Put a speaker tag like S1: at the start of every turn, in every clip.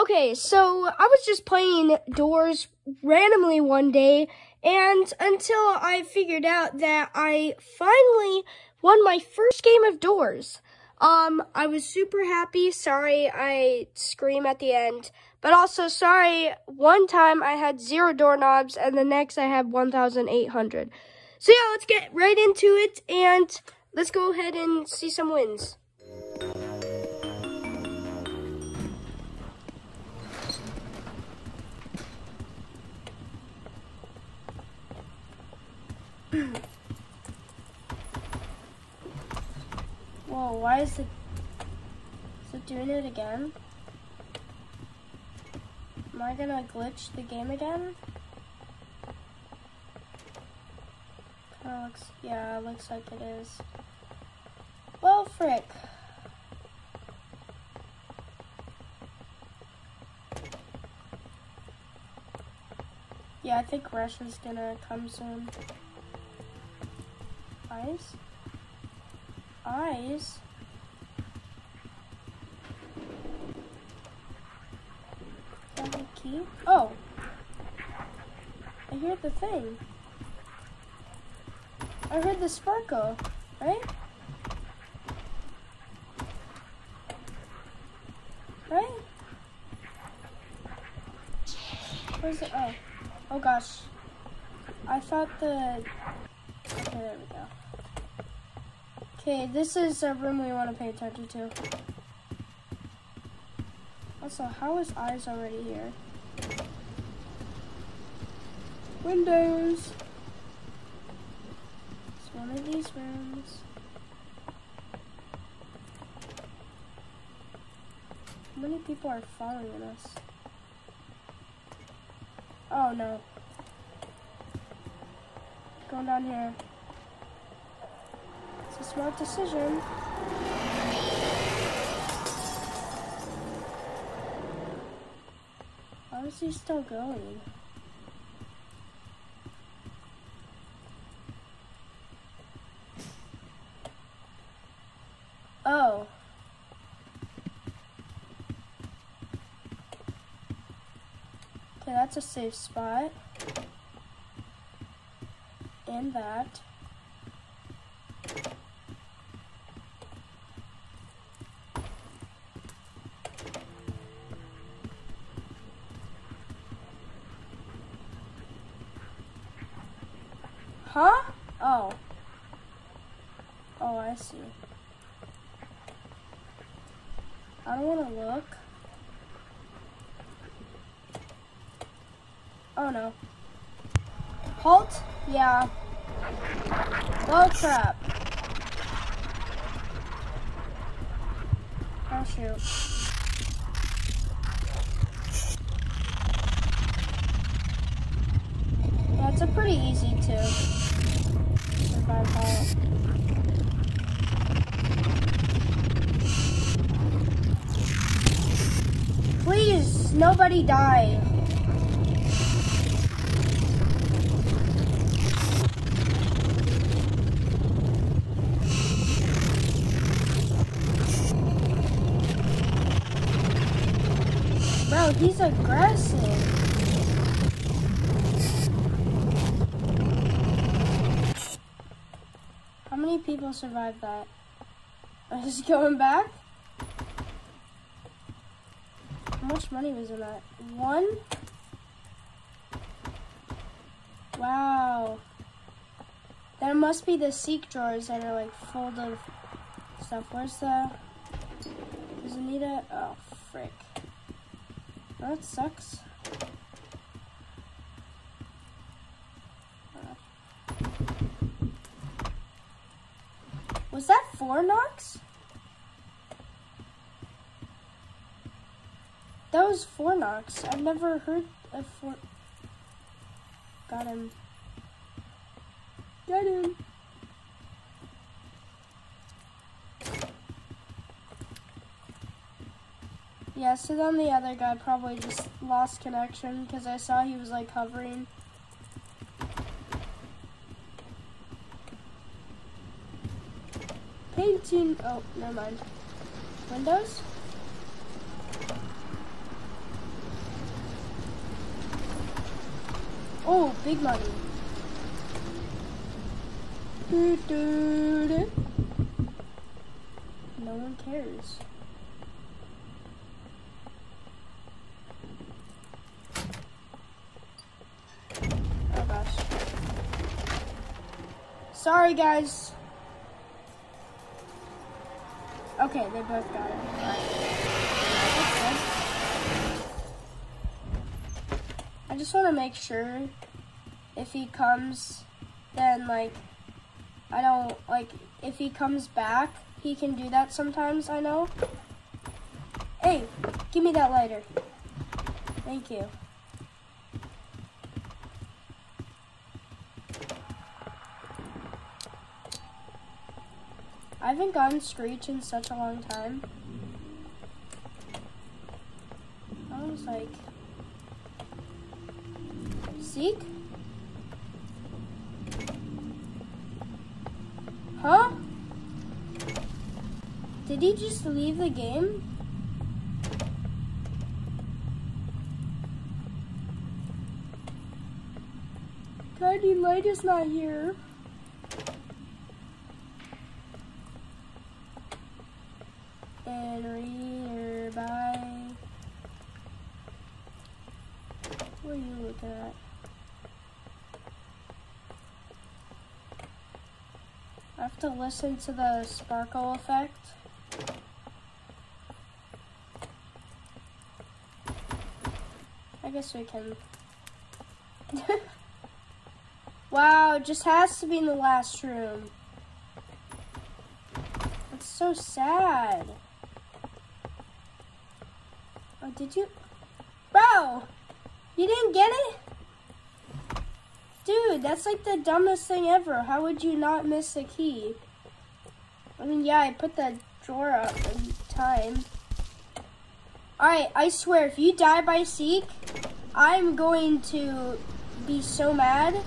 S1: Okay, so I was just playing doors randomly one day, and until I figured out that I finally won my first game of doors. Um, I was super happy. Sorry I scream at the end. But also, sorry, one time I had zero doorknobs, and the next I had 1,800. So yeah, let's get right into it, and let's go ahead and see some wins. Whoa, why is it, is it doing it again? Am I gonna glitch the game again? Kinda looks, yeah, looks like it is. Well, frick. Yeah, I think Rush's gonna come soon. Eyes? Eyes? key? Oh. I hear the thing. I heard the sparkle, right? Right? Where's it? Oh. Oh gosh. I thought the... Okay, there we go. Okay, this is a room we want to pay attention to. Also, how is eyes already here? Windows. It's one of these rooms. How many people are following us? Oh no. Going down here. Smart decision. How is he still going? Oh. Okay, that's a safe spot. And that. Huh? Oh. Oh, I see. I don't want to look. Oh no. Halt? Yeah. Oh crap. Oh shoot. It's a pretty easy to survive halt. Please, nobody die. Bro, he's aggressive. People survived that? Is just going back? How much money was in that? One? Wow. There must be the seek drawers that are like full of stuff. Where's the... Does Anita... Oh, frick. That sucks. Was that four knocks? That was four knocks. I've never heard of four. Got him. Got him. Yeah, so then the other guy probably just lost connection because I saw he was like hovering. painting. Oh, never mind. Windows? Oh, big money. No one cares. Oh gosh. Sorry guys. Okay, they both got it. I just want to make sure if he comes, then like, I don't, like, if he comes back, he can do that sometimes, I know. Hey, give me that lighter. Thank you. I haven't gotten Screech in such a long time. I was like, Seek? Huh? Did he just leave the game? Guiding Light is not here. And. What are you looking at? I have to listen to the sparkle effect. I guess we can. wow, it just has to be in the last room. That's so sad. Did you? Bro, you didn't get it? Dude, that's like the dumbest thing ever. How would you not miss a key? I mean, yeah, I put the drawer up in time. Alright, I swear, if you die by Seek, I'm going to be so mad.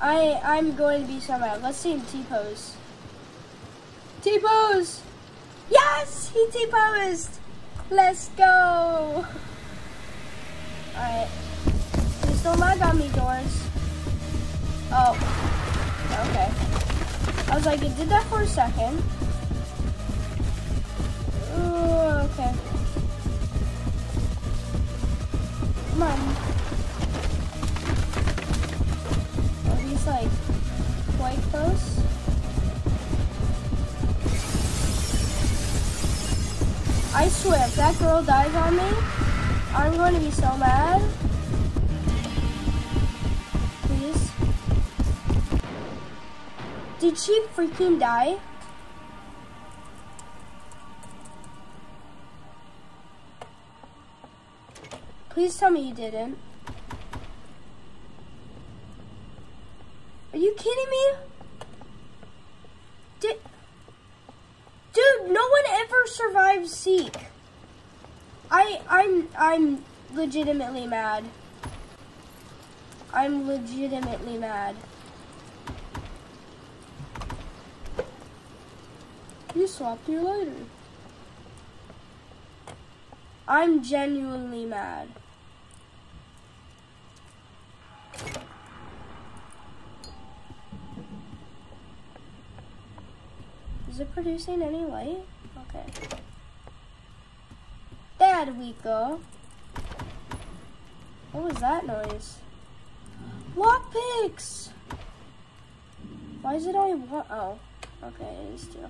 S1: I, I'm going to be so mad. Let's see him T-pose. T-pose! Yes! He T-posed! Let's go! Alright. Please don't lag on me, doors. Oh. Okay. I was like, it did that for a second. Ooh, okay. Come on. Are these like quite close? I swear, if that girl dies on me, I'm going to be so mad. Please. Did she freaking die? Please tell me you didn't. Are you kidding me? Did, dude, no one ever survives Seek. I, I'm, I'm legitimately mad. I'm legitimately mad. You swapped your lighter. I'm genuinely mad. Is it producing any light? Okay. There we go. What was that noise? Lockpicks! Why is it only one? Oh, okay, it is two.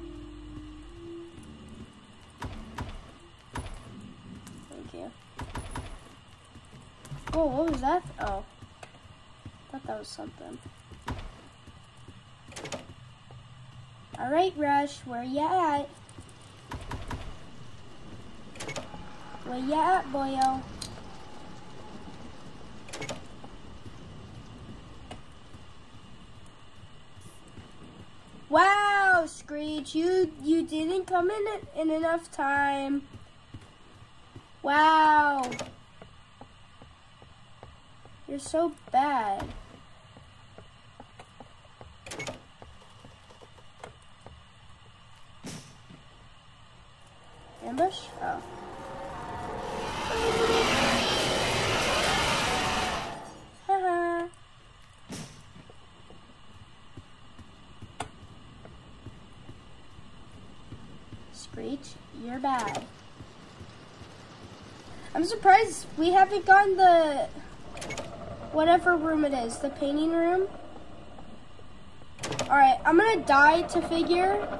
S1: Thank you. Oh, what was that? Oh, thought that was something. All right, Rush, where you at? Where you at, boyo? Wow, Screech, you you didn't come in in enough time. Wow. You're so bad. Ambush? Oh. Haha. bad. I'm surprised we haven't gotten the whatever room it is, the painting room. Alright, I'm gonna die to figure. Okay,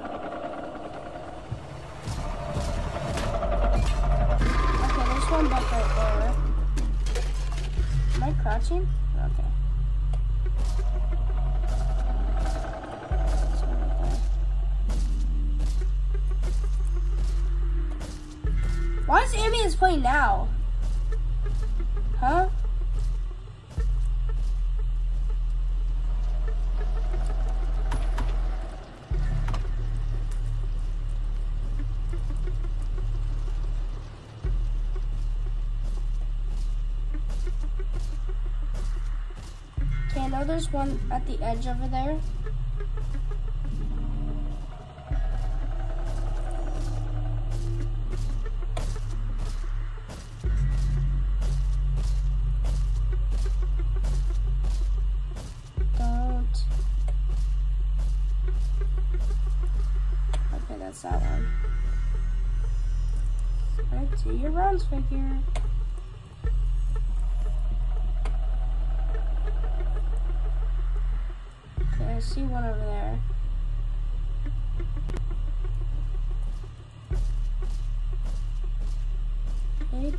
S1: there's one book right there. Am I crouching? Okay. Why is Ambience playing now? Huh? Okay, I know there's one at the edge over there. I see one over there.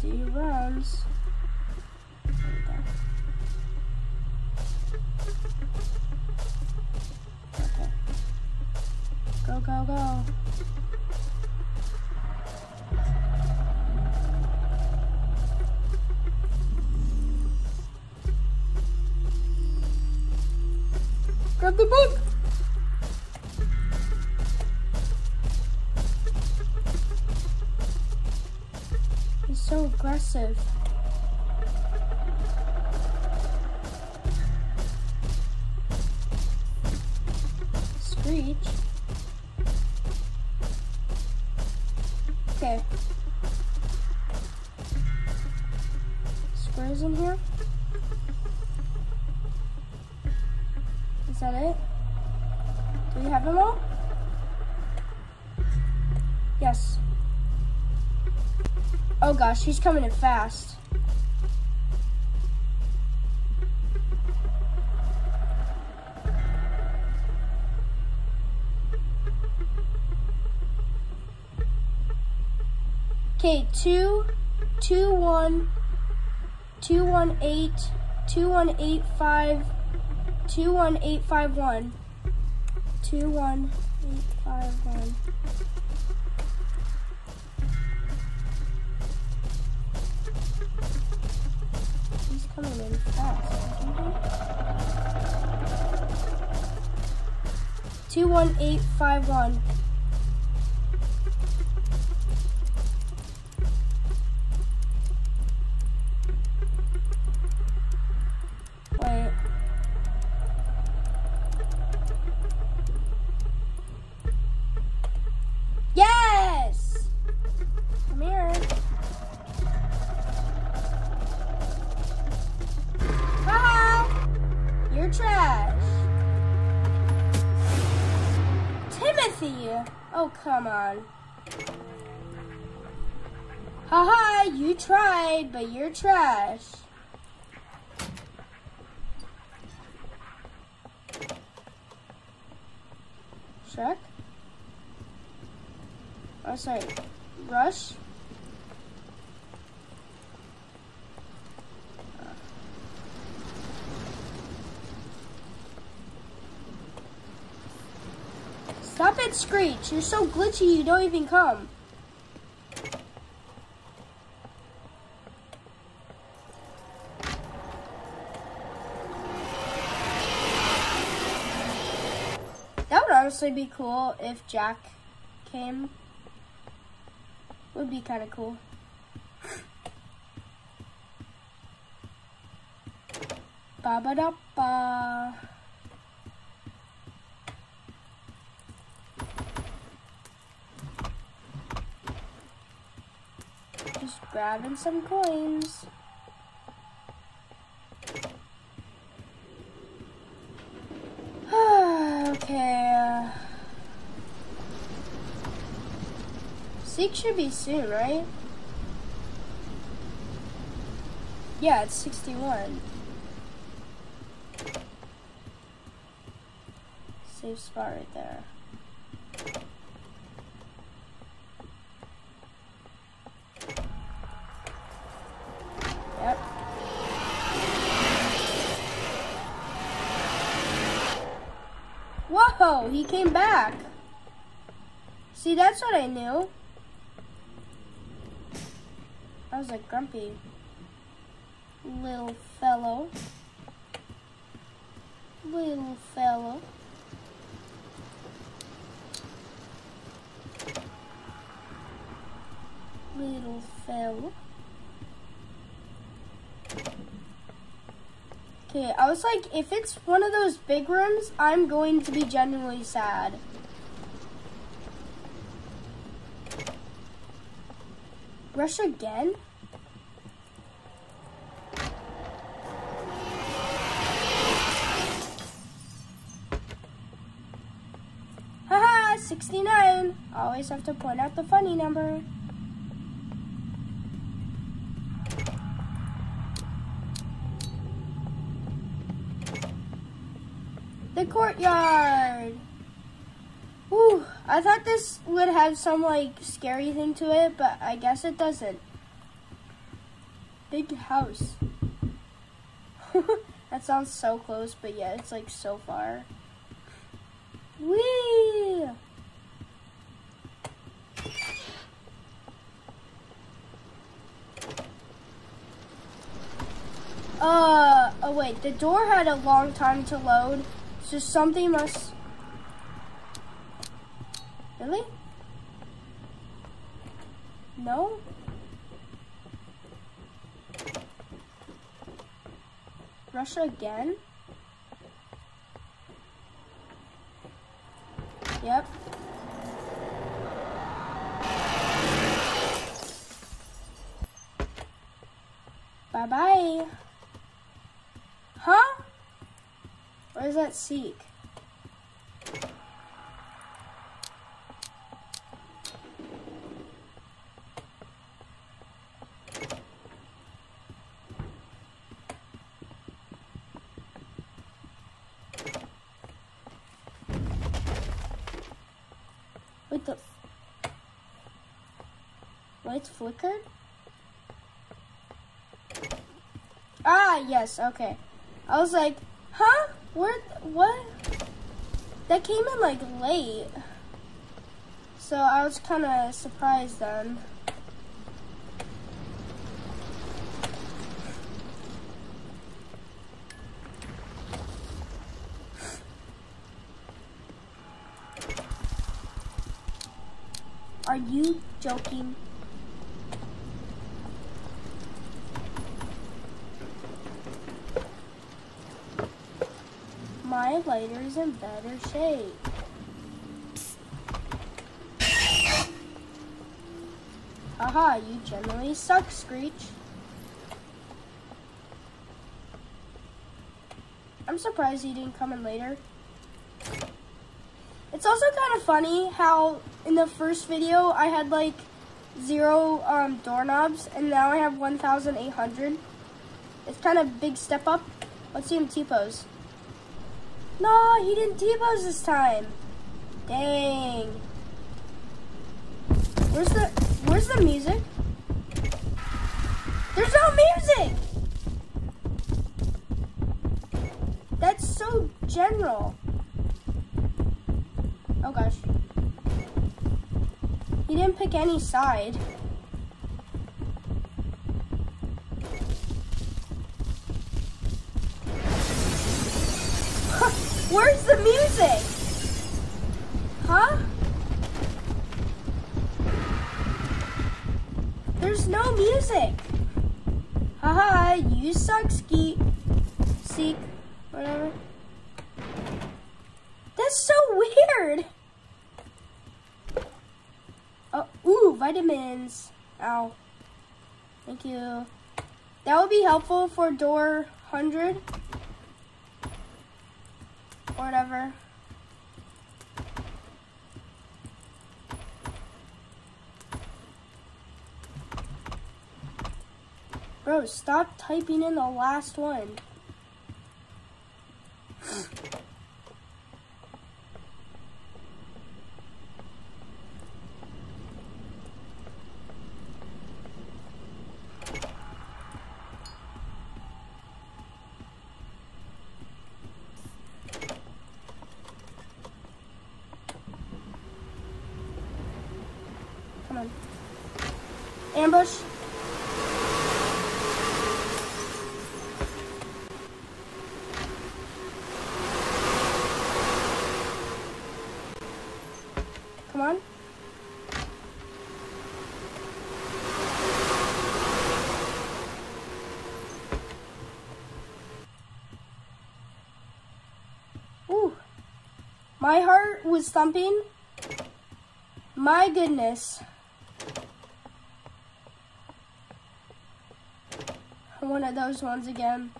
S1: Your runs. Go. Go, go, Grab the book! He's so aggressive. Screech. Okay. Squares in here? Is that it? Do we have them all? Yes. Oh gosh, he's coming in fast. Okay, two, two, one, two, one, eight, two, one, eight, five, two, one, eight, five, one, two, one, eight, five, one. He's coming in fast. isn't he? Two, one, eight, five, one. But you're trash. Shrek? Oh, sorry. Rush? Stop it, Screech. You're so glitchy you don't even come. That would honestly be cool if Jack came. Would be kind of cool. Ba ba da ba. Just grabbing some coins. Seek should be soon, right? Yeah, it's 61. Safe spot right there. Yep. Whoa, he came back. See, that's what I knew. I was a grumpy little fellow. Little fellow. Little fellow. Okay, I was like, if it's one of those big rooms, I'm going to be genuinely sad. Rush again? Haha, 69. Always have to point out the funny number. The courtyard. Whew, I thought this would have some like scary thing to it, but I guess it doesn't. Big house. that sounds so close, but yeah, it's like so far. Whee! Uh, oh wait, the door had a long time to load, so something must Really? No? Rush again? Yep. Bye-bye. Huh? Where's that seek? Wait, the lights flickered? Ah, yes, okay. I was like, huh? Where, what? That came in like late. So I was kind of surprised then. Are you joking? My lighter in better shape. Aha, you generally suck, Screech. I'm surprised he didn't come in later. It's also kind of funny how in the first video I had like zero um, doorknobs and now I have 1,800. It's kind of big step up. Let's see him T-pose. No, he didn't T-pose this time. Dang. Where's the, where's the music? There's no music! That's so general. Oh gosh. He didn't pick any side. The music? Huh? There's no music. Haha, you suck, Skeet. Seek, whatever. That's so weird. Oh, ooh, vitamins. Ow. Thank you. That would be helpful for door 100 or whatever. Bro, stop typing in the last one. Ambush. Come on. Ooh. My heart was thumping. My goodness. One of those ones again.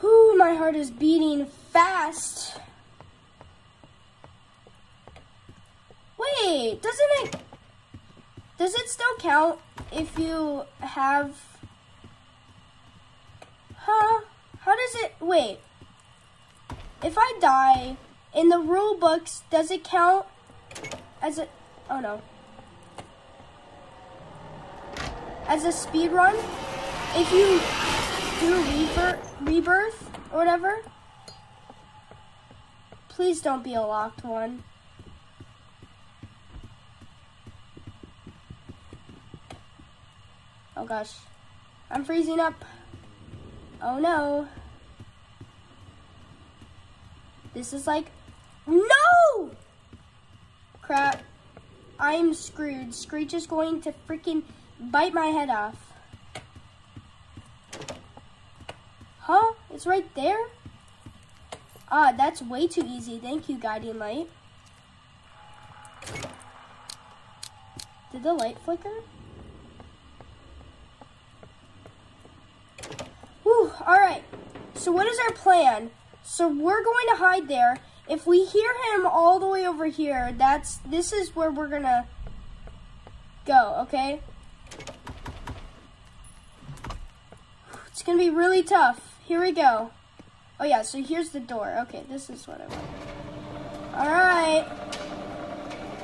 S1: Whew, my heart is beating fast. Wait, doesn't it, does it still count if you have, huh? How does it, wait, if I die in the rule books, does it count as a, oh no, as a speed run? If you do rebirth, rebirth or whatever, please don't be a locked one. Oh gosh. I'm freezing up. Oh no. This is like, no! Crap. I'm screwed. Screech is going to freaking bite my head off. Huh? It's right there? Ah, that's way too easy. Thank you, Guiding Light. Did the light flicker? Whew, all right. So what is our plan? So we're going to hide there. If we hear him all the way over here, that's this is where we're gonna go, okay? It's gonna be really tough. Here we go. Oh yeah, so here's the door. Okay, this is what I want. All right.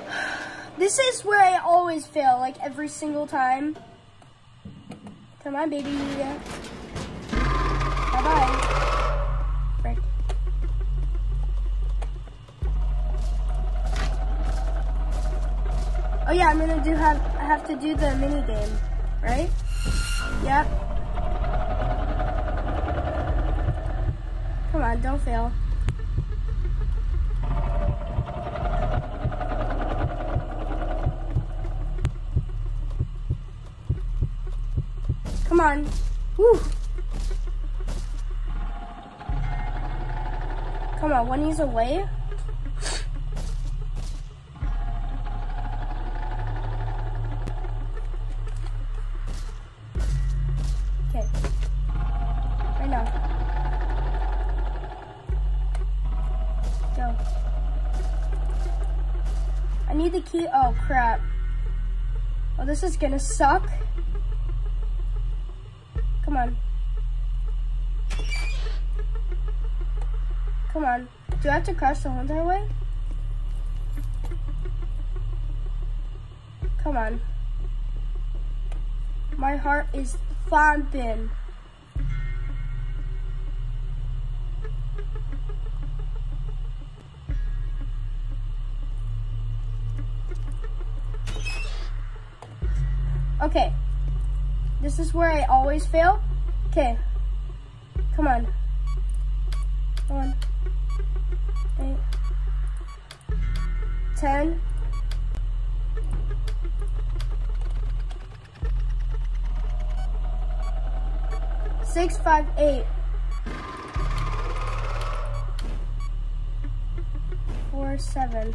S1: This is where I always fail, like every single time. Come on, baby. Bye-bye. Frick. Oh yeah, I'm gonna do have I have to do the mini game, right? Yep. Come on, don't fail. Come on. Woo. Come on, when he's away. This is gonna suck. Come on. Come on. Do I have to crash the whole entire way? Come on. My heart is thumping. This is where I always fail. Okay. Come on. One. Eight. Ten. Six, five, eight. Four, seven.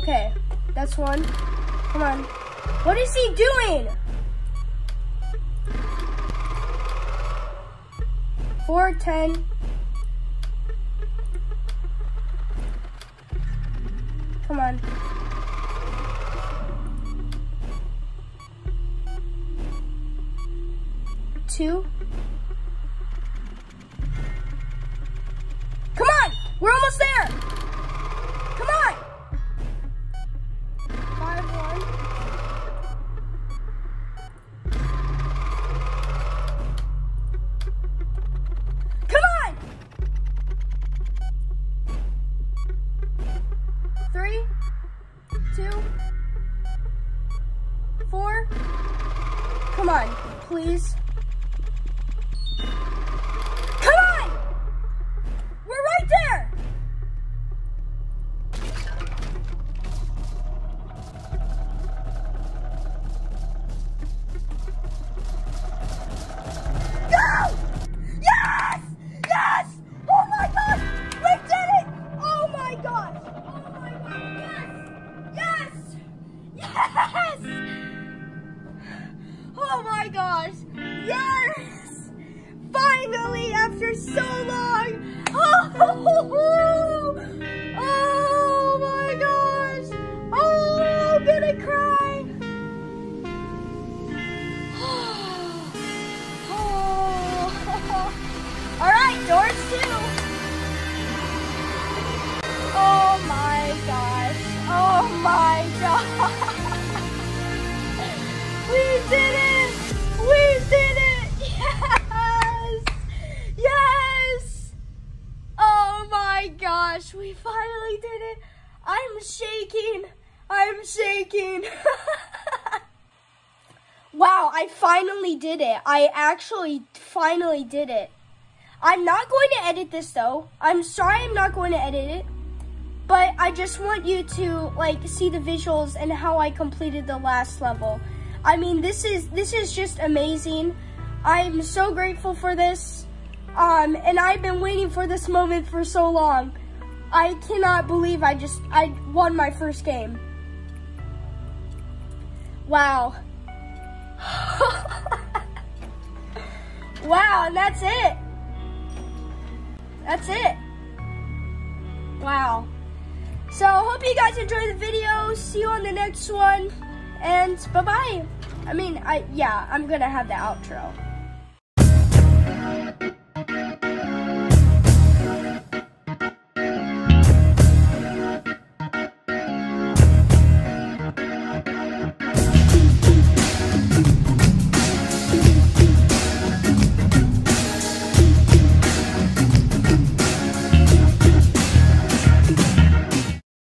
S1: Okay, that's one. Come on. What is he doing? Four, ten. Did it. I actually finally did it. I'm not going to edit this though. I'm sorry I'm not going to edit it. But I just want you to like see the visuals and how I completed the last level. I mean, this is this is just amazing. I'm so grateful for this. Um, and I've been waiting for this moment for so long. I cannot believe I just I won my first game. Wow. Wow, and that's it. That's it. Wow. So, hope you guys enjoyed the video. See you on the next one. And bye-bye. I mean, I yeah, I'm going to have the outro.